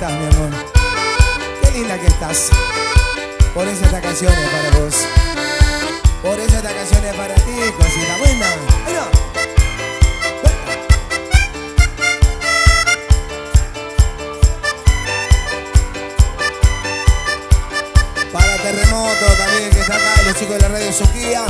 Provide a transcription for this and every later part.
estás, mi amor? Qué linda que estás. Por eso esta canción es para vos. Por eso esta canción es para ti, cosita buena. Bueno. Para Terremoto también que está acá, los chicos de la radio Suquía.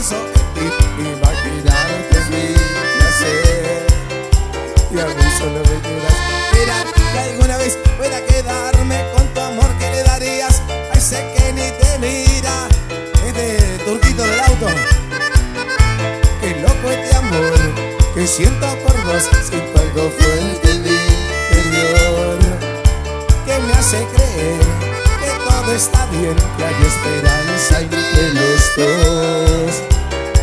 Pienso en ti, imaginarte es mi placer. Y a mí solo me quedas Mira que alguna vez pueda quedarme con tu amor que le darías a ese que ni te mira. Este turquito del auto. Qué loco este amor que siento por vos, siento algo fuerte está bien, que hay esperanza entre los dos.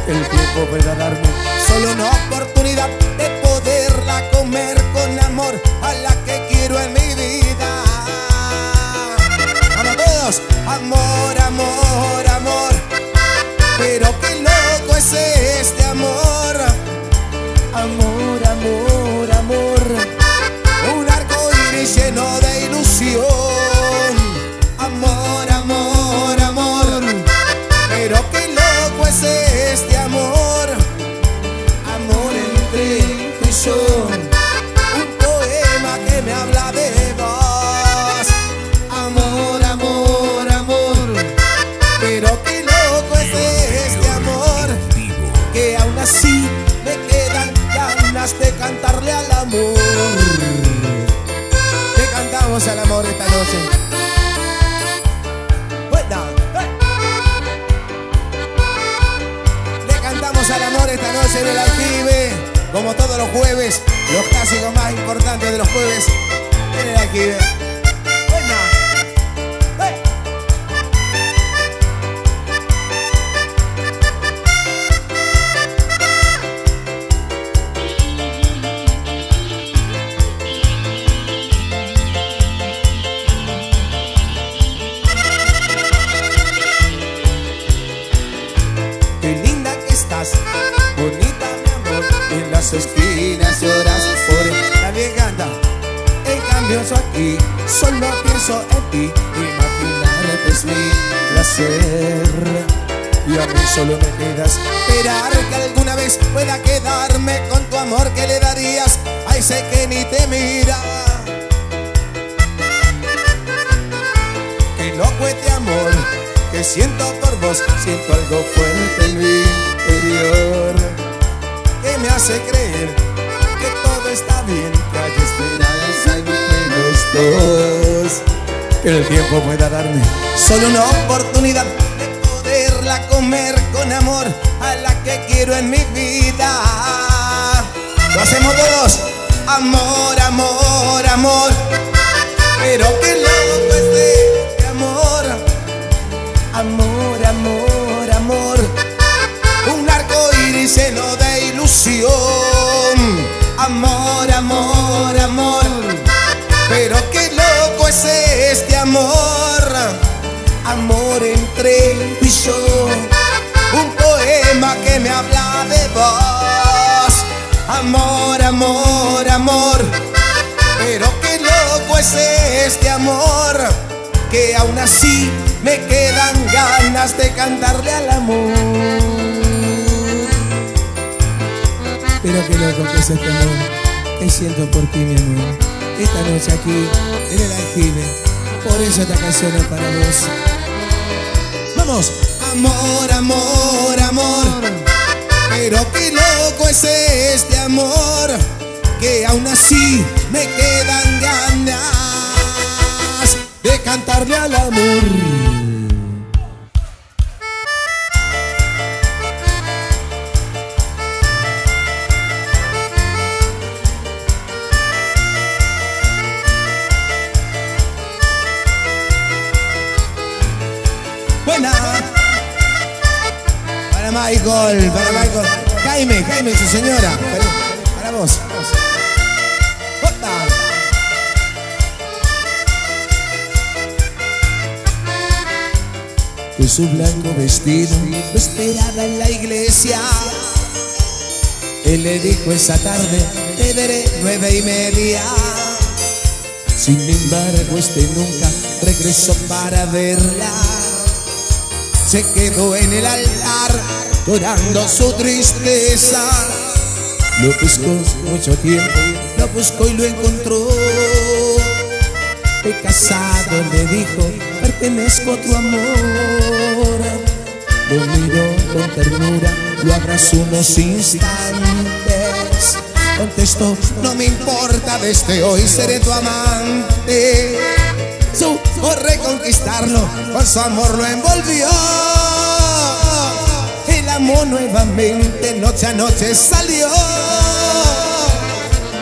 El tiempo pueda darme solo una oportunidad de poderla comer con amor a la que quiero en mi vida. Vamos todos, amor, amor, amor. Pero qué loco es este al amor esta noche. Le cantamos al amor esta noche en el aljibe, como todos los jueves, los clásicos más importantes de los jueves en el aljibe. Las esquinas lloras por. También canta. En cambio yo aquí solo pienso en ti. Imaginarte es mi placer. Y a mí solo me quedas esperar que alguna vez pueda quedarme con tu amor que le darías a ese que ni te mira. Qué loco este amor que siento por vos, siento algo fuerte hace creer que todo está bien, que hay esperanza entre los dos. Que el tiempo pueda darme solo una oportunidad de poderla comer con amor a la que quiero en mi vida. Lo hacemos todos, amor, amor. Un poema que me habla de vos. Amor, amor, amor. Pero qué loco es este amor que aún así me quedan ganas de cantarle al amor. Pero qué loco que es este amor que siento por ti, mi amor. Esta noche aquí en el aljibe, por eso esta canción es para vos. Amor, amor, amor. Pero qué loco es este amor que aún así me quedan ganas de cantarle al amor. Para Michael, para Michael. Jaime, Jaime, su señora. Para vos. De su blanco vestido esperaba en la iglesia. Él le dijo esa tarde, te veré nueve y media. Sin embargo, este nunca regresó para verla. Se quedó en el altar llorando su tristeza. Lo buscó mucho tiempo, lo buscó y lo encontró. He casado, le dijo, pertenezco a tu amor. Lo con ternura, lo abrazó unos instantes. Contestó, no me importa, desde hoy seré tu amante. Supo reconquistarlo, con su amor lo envolvió. El amor nuevamente, noche a noche salió.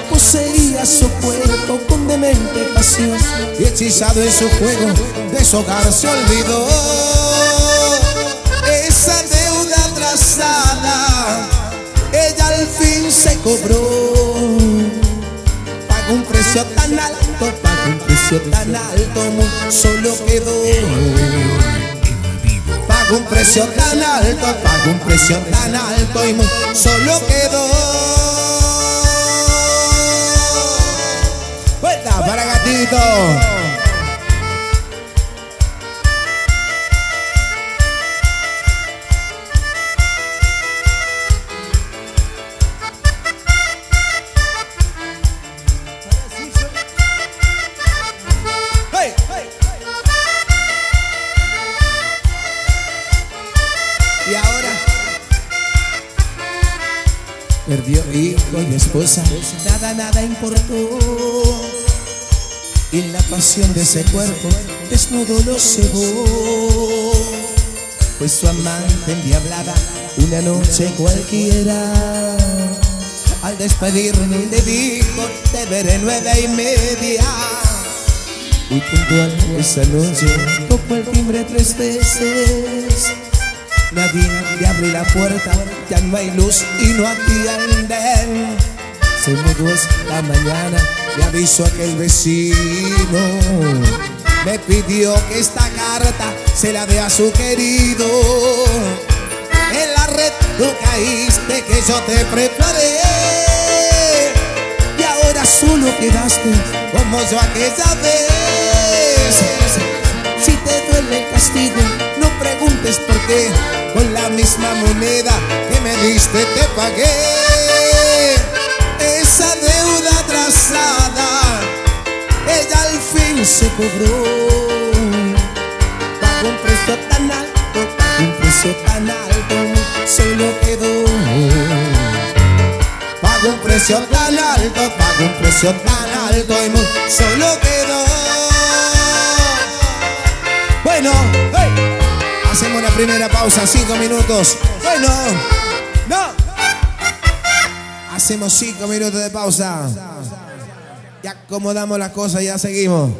Poseía su cuerpo con demente pasión y hechizado en su juego, de su hogar se olvidó. Esa deuda atrasada, ella al fin se cobró. Solo quedó. Pagó un precio tan alto, pagó un precio tan alto y solo quedó. Vuelta para gatito. Y esposa, nada, nada importó. Y la pasión de ese cuerpo desnudo lo cebó. Pues su amante endiablada una noche cualquiera. Al despedirme le dijo, te veré nueve y media. Y puntual esa noche tocó el timbre tres veces. Nadie le abre la puerta, ya no hay luz y no atienden. Se mudó esta mañana, le avisó aquel vecino. Me pidió que esta carta se la dé a su querido. En la red tú caíste que yo te preparé. Y ahora solo quedaste como yo aquella vez. Si te duele el castigo, no preguntes por Con la misma moneda que me diste te pagué. Esa deuda atrasada, ella al fin se cobró. Pagó un precio tan alto, un precio tan alto, solo quedó. Pagó un precio tan alto, pagó un precio tan alto y solo quedó. Bueno, hacemos la primera pausa, cinco minutos. Bueno, no. Hacemos cinco minutos de pausa. Ya acomodamos las cosas, ya seguimos.